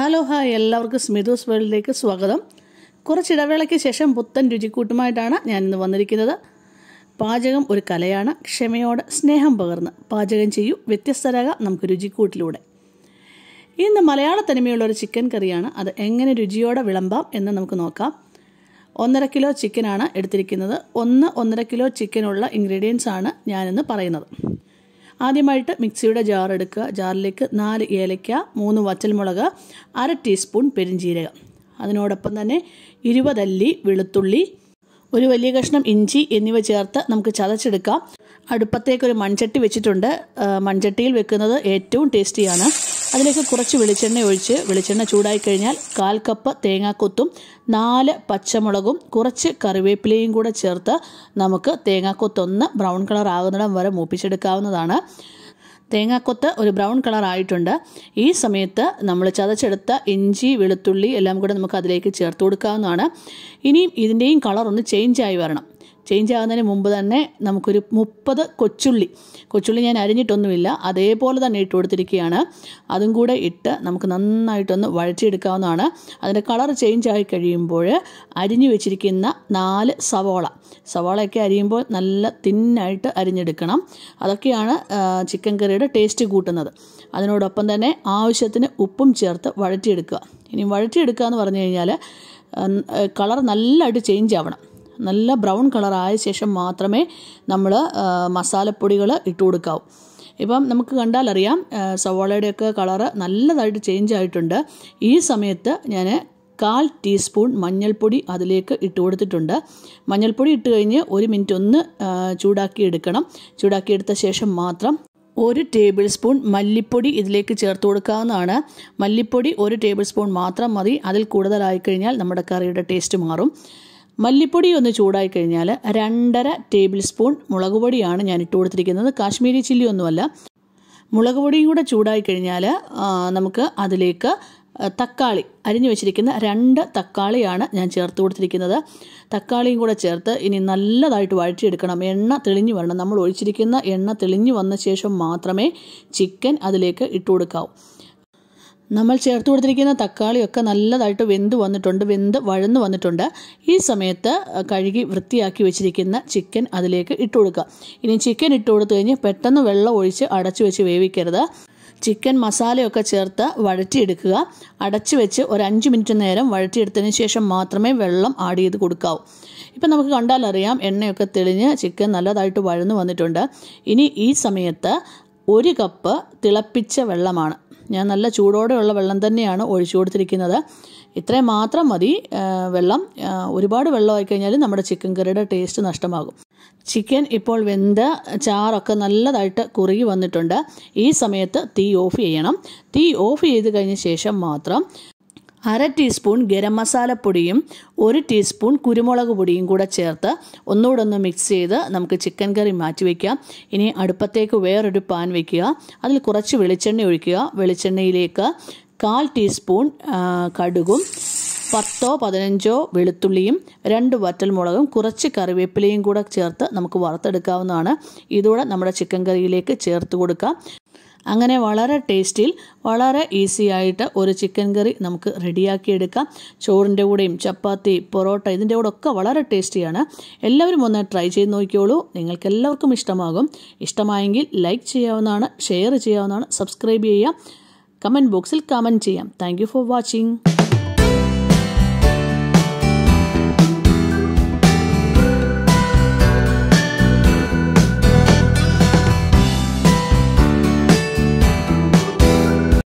Hello hi എല്ലാവർക്കും സ്മിതൂസ് വേൾഡിലേക്ക് സ്വാഗതം. കുറച്ചിടവേളയ്ക്ക് ശേഷം പുത്തൻ രുചിക്കൂട്ടുമായിട്ടാണ് ഞാൻ ഇന്ന് വന്നിരിക്കുന്നത്. പാചകം ഒരു കലയാണ്. ക്ഷമയോടെ സ്നേഹം പകർന്ന് പാചകം ചെയ്യൂ. വ്യത്യസ്തരാകാം നമുക്ക് രുചിക്കൂട്ടിലൂടെ. ഇന്ന് മലയാള തനിമയുള്ള ഒരു ചിക്കൻ കറിയാണ്. അത് എങ്ങനെ രുചിയോടെ വിളമ്പാം എന്ന് നമുക്ക് നോക്കാം. ഒന്നര കിലോ ചിക്കനാണ് എടുത്തിരിക്കുന്നത്. ഒന്ന് ഒന്നര കിലോ ചിക്കനുള്ള ഇൻഗ്രീഡിയൻസ് ആണ് ഞാനിന്ന് പറയുന്നത്. ആദ്യമായിട്ട് മിക്സിയുടെ ജാർ എടുക്കുക. ജാറിലേക്ക് നാല് ഏലയ്ക്ക മൂന്ന് വറ്റൽമുളക് അര ടീസ്പൂൺ പെരിഞ്ചീരകം അതിനോടൊപ്പം തന്നെ ഇരുപതല്ലി വെളുത്തുള്ളി ഒരു വലിയ കഷ്ണം ഇഞ്ചി എന്നിവ ചേർത്ത് നമുക്ക് ചതച്ചെടുക്കാം. അടുപ്പത്തേക്കൊരു മൺചട്ടി വെച്ചിട്ടുണ്ട്. മൺചട്ടിയിൽ വെക്കുന്നത് ഏറ്റവും ടേസ്റ്റിയാണ്. അതിലേക്ക് കുറച്ച് വെളിച്ചെണ്ണ ഒഴിച്ച് വെളിച്ചെണ്ണ ചൂടായി കഴിഞ്ഞാൽ കാൽ കപ്പ് തേങ്ങാക്കൊത്തും നാല് പച്ചമുളകും കുറച്ച് കറിവേപ്പിലയും കൂടെ ചേർത്ത് നമുക്ക് തേങ്ങാക്കൊത്തൊന്ന് ബ്രൗൺ കളർ ആകുന്നിടം വരെ മൂപ്പിച്ചെടുക്കാവുന്നതാണ്. തേങ്ങാക്കൊത്ത് ഒരു ബ്രൗൺ കളർ ആയിട്ടുണ്ട്. ഈ സമയത്ത് നമ്മൾ ചതച്ചെടുത്ത ഇഞ്ചി വെളുത്തുള്ളി എല്ലാം കൂടെ നമുക്ക് അതിലേക്ക് ചേർത്ത് കൊടുക്കാവുന്നതാണ്. ഇനിയും ഇതിന്റെയും കളർ ഒന്ന് ചേഞ്ച് ആയി വരണം. ചേഞ്ച് ആകുന്നതിന് മുമ്പ് തന്നെ നമുക്കൊരു മുപ്പത് കൊച്ചുള്ളി. കൊച്ചുള്ളി ഞാൻ അരിഞ്ഞിട്ടൊന്നുമില്ല. അതേപോലെ തന്നെ ഇട്ട് കൊടുത്തിരിക്കുകയാണ്. അതും കൂടെ ഇട്ട് നമുക്ക് നന്നായിട്ടൊന്ന് വഴച്ചെടുക്കാവുന്നതാണ് അതിന്റെ കളർ ചേഞ്ച് ആയി കഴിയുമ്പോൾ അരിഞ്ഞു വെച്ചിരിക്കുന്ന നാല് സവോള. സവോളയൊക്കെ അരിയുമ്പോൾ നല്ല തിന്നായിട്ട് അരിഞ്ഞെടുക്കണം. അതൊക്കെയാണ് ചിക്കൻ കറിയുടെ ടേസ്റ്റ് കൂട്ടുന്നത്. അതിനോടൊപ്പം തന്നെ ആവശ്യത്തിന് ഉപ്പും ചേർത്ത് വഴറ്റിയെടുക്കുക. ഇനി വഴറ്റിയെടുക്കുക എന്ന് പറഞ്ഞു കഴിഞ്ഞാൽ കളർ നല്ലതായിട്ട് ചേഞ്ച് ആവണം. നല്ല ബ്രൗൺ കളർ ആയ ശേഷം മാത്രമേ നമ്മൾ മസാലപ്പൊടികൾ ഇട്ട് കൊടുക്കാവൂ. ഇപ്പം നമുക്ക് കണ്ടാലറിയാം സവോളയുടെയൊക്കെ കളറ് നല്ലതായിട്ട് ചേഞ്ച് ആയിട്ടുണ്ട്. ഈ സമയത്ത് ഞാൻ കാൽ ടീസ്പൂൺ മഞ്ഞൾപ്പൊടി അതിലേക്ക് ഇട്ട് കൊടുത്തിട്ടുണ്ട്. മഞ്ഞൾപ്പൊടി ഇട്ട് കഴിഞ്ഞ് ഒരു മിനിറ്റ് ഒന്ന് ചൂടാക്കി എടുക്കണം. ചൂടാക്കി എടുത്ത ശേഷം മാത്രം ഒരു ടേബിൾ സ്പൂൺ മല്ലിപ്പൊടി ഇതിലേക്ക് ചേർത്ത് കൊടുക്കാവുന്നതാണ്. മല്ലിപ്പൊടി ഒരു ടേബിൾ സ്പൂൺ മാത്രം മതി. അതിൽ കൂടുതലായി കഴിഞ്ഞാൽ നമ്മുടെ കറിയുടെ ടേസ്റ്റ് മാറും. മല്ലിപ്പൊടി ഒന്ന് ചൂടായി കഴിഞ്ഞാൽ രണ്ടര ടേബിൾ സ്പൂൺ മുളക് പൊടിയാണ് ഞാൻ ഇട്ട് കൊടുത്തിരിക്കുന്നത്. കാശ്മീരി ചില്ലി ഒന്നുമല്ല. മുളക് പൊടിയും കൂടെ ചൂടായി കഴിഞ്ഞാൽ നമുക്ക് അതിലേക്ക് തക്കാളി അരിഞ്ഞു വെച്ചിരിക്കുന്ന രണ്ട് തക്കാളിയാണ് ഞാൻ ചേർത്ത് കൊടുത്തിരിക്കുന്നത്. തക്കാളിയും കൂടെ ചേർത്ത് ഇനി നല്ലതായിട്ട് വഴറ്റിയെടുക്കണം. എണ്ണ തെളിഞ്ഞു വരണം. നമ്മൾ ഒഴിച്ചിരിക്കുന്ന എണ്ണ തെളിഞ്ഞു വന്ന ശേഷം മാത്രമേ ചിക്കൻ അതിലേക്ക് ഇട്ട് കൊടുക്കാവൂ. നമ്മൾ ചേർത്ത് കൊടുത്തിരിക്കുന്ന തക്കാളിയൊക്കെ നല്ലതായിട്ട് വെന്ത് വന്നിട്ടുണ്ട് വെന്ത് വഴന്നു വന്നിട്ടുണ്ട്. ഈ സമയത്ത് കഴുകി വൃത്തിയാക്കി വെച്ചിരിക്കുന്ന ചിക്കൻ അതിലേക്ക് ഇട്ട് കൊടുക്കുക. ഇനി ചിക്കൻ ഇട്ട് കൊടുത്തു കഴിഞ്ഞ് പെട്ടെന്ന് വെള്ളം ഒഴിച്ച് അടച്ചു വെച്ച് വേവിക്കരുത്. ചിക്കൻ മസാലയൊക്കെ ചേർത്ത് വഴറ്റിയെടുക്കുക. അടച്ചു വെച്ച് ഒരു അഞ്ച് മിനിറ്റ് നേരം വഴറ്റിയെടുത്തതിന് ശേഷം മാത്രമേ വെള്ളം ആഡ് ചെയ്ത് കൊടുക്കാവൂ. ഇപ്പം നമുക്ക് കണ്ടാലറിയാം എണ്ണയൊക്കെ തെളിഞ്ഞ് ചിക്കൻ നല്ലതായിട്ട് വഴന്നു വന്നിട്ടുണ്ട്. ഇനി ഈ സമയത്ത് ഒരു കപ്പ് തിളപ്പിച്ച വെള്ളമാണ്. ഞാൻ നല്ല ചൂടോടെയുള്ള വെള്ളം തന്നെയാണ് ഒഴിച്ചു കൊടുത്തിരിക്കുന്നത്. ഇത്രയും മാത്രം മതി. വെള്ളം ഒരുപാട് വെള്ളമായി കഴിഞ്ഞാൽ നമ്മുടെ ചിക്കൻ കറിയുടെ ടേസ്റ്റ് നഷ്ടമാകും. ചിക്കൻ ഇപ്പോൾ വെന്ത് ചാറൊക്കെ നല്ലതായിട്ട് കുറുകി വന്നിട്ടുണ്ട്. ഈ സമയത്ത് തീ ഓഫ് ചെയ്യണം. തീ ഓഫ് ചെയ്ത് കഴിഞ്ഞ ശേഷം മാത്രം അര ടീസ്പൂൺ ഗരം മസാലപ്പൊടിയും ഒരു ടീസ്പൂൺ കുരുമുളക് പൊടിയും കൂടെ ചേർത്ത് ഒന്നുകൂടെ ഒന്ന് മിക്സ് ചെയ്ത് നമുക്ക് ചിക്കൻ കറി മാറ്റി വയ്ക്കാം ഇനി അടുപ്പത്തേക്ക് വേറൊരു പാൻ വയ്ക്കുക അതിൽ കുറച്ച് വെളിച്ചെണ്ണ ഒഴിക്കുക. വെളിച്ചെണ്ണയിലേക്ക് കാൽ ടീസ്പൂൺ കടുകും പത്തോ പതിനഞ്ചോ വെളുത്തുള്ളിയും രണ്ട് വറ്റൽമുളകും കുറച്ച് കറിവേപ്പിലയും കൂടെ ചേർത്ത് നമുക്ക് വറുത്തെടുക്കാവുന്നതാണ്. ഇതോടെ നമ്മുടെ ചിക്കൻ കറിയിലേക്ക് ചേർത്ത് കൊടുക്കാം. അങ്ങനെ വളരെ ടേസ്റ്റിൽ വളരെ ഈസി ആയിട്ട് ഒരു ചിക്കൻ കറി നമുക്ക് റെഡിയാക്കിയെടുക്കാം ചോറിന്റെ കൂടെയും ചപ്പാത്തി പൊറോട്ട ഇതിന്റെ കൂടെ ഒക്കെ വളരെ ടേസ്റ്റിയാണ്. എല്ലാവരും ഒന്ന് ട്രൈ ചെയ്ത് നോക്കിയോളൂ നിങ്ങൾക്ക് എല്ലാവർക്കും ഇഷ്ടമാകും. ഇഷ്ടമായെങ്കിൽ ലൈക്ക് ചെയ്യാവുന്നതാണ് ഷെയർ ചെയ്യാവുന്നതാണ് സബ്സ്ക്രൈബ് ചെയ്യുക കമന്റ് ബോക്സിൽ കമന്റ് ചെയ്യാം. Thank for watching.